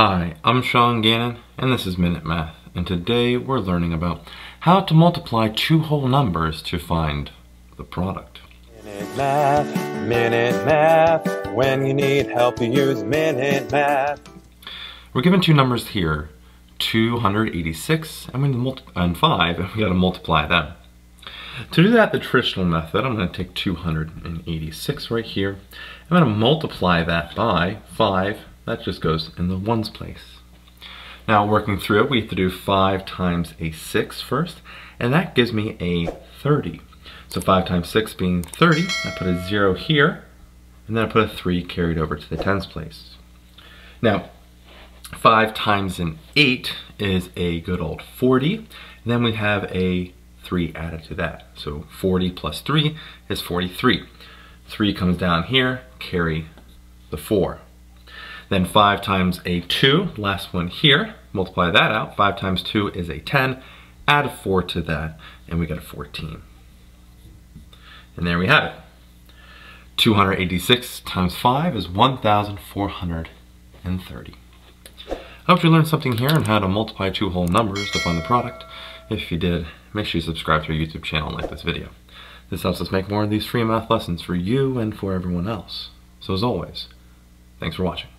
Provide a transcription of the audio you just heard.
Hi, I'm Sean Gannon, and this is Minute Math, and today we're learning about how to multiply two whole numbers to find the product. Minute Math, Minute Math. When you need help, you use Minute Math. We're given two numbers here, 286 and, we multi and 5, and we gotta multiply them. To do that the traditional method, I'm gonna take 286 right here. I'm gonna multiply that by 5 that just goes in the ones place. Now working through it, we have to do 5 times a 6 first, and that gives me a 30. So 5 times 6 being 30, I put a 0 here, and then I put a 3 carried over to the tens place. Now, 5 times an 8 is a good old 40, and then we have a 3 added to that. So 40 plus 3 is 43. 3 comes down here, carry the 4. Then 5 times a 2, last one here, multiply that out. 5 times 2 is a 10. Add a 4 to that, and we get a 14. And there we have it. 286 times 5 is 1,430. I hope you learned something here on how to multiply two whole numbers to find the product. If you did, make sure you subscribe to our YouTube channel and like this video. This helps us make more of these free math lessons for you and for everyone else. So as always, thanks for watching.